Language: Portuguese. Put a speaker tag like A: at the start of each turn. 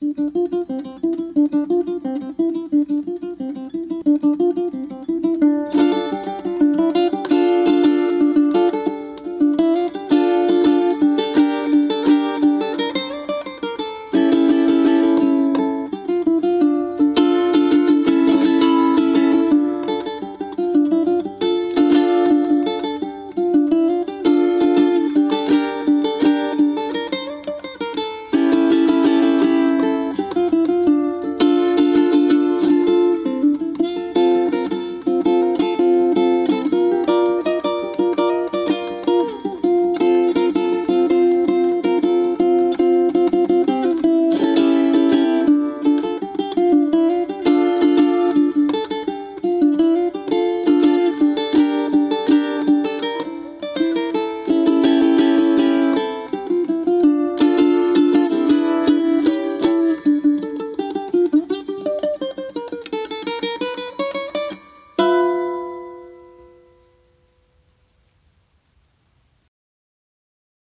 A: Música